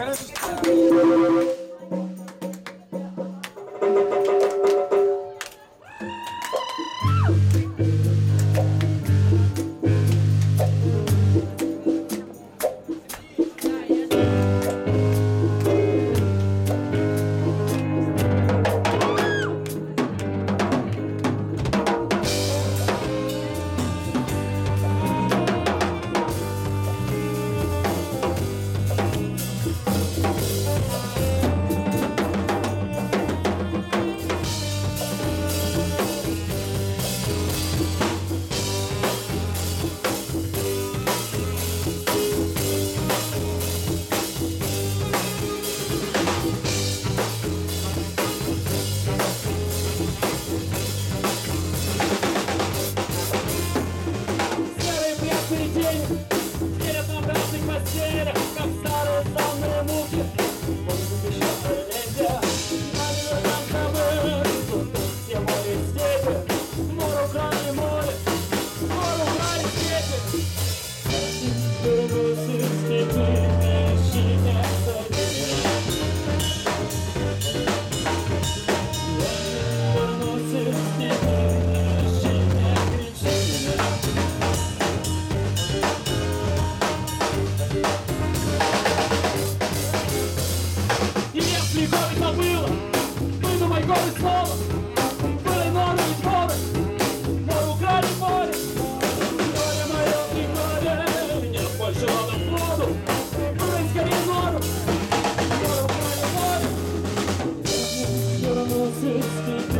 Can I just... Nie naprawdę, jak masz się, jak kapsary, tam mówię. I jeśli goli to było, to do mojego słowa Byle nory i pory, na Ukrainie moje Moje moje okrikowie, nie spojrzyło do płodu Ukraińskie jezioro, na Ukrainie moje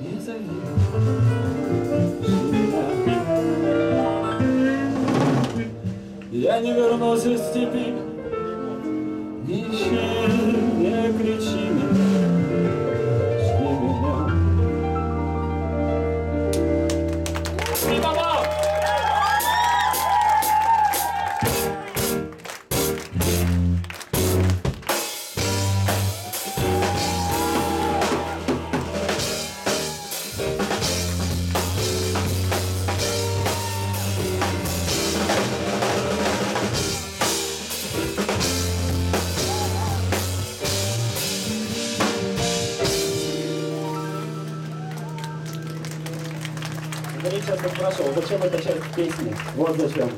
не зовешь. Я не вернусь из степи, ничего. сейчас все хорошо. Вот зачем это часть песни? Вот зачем.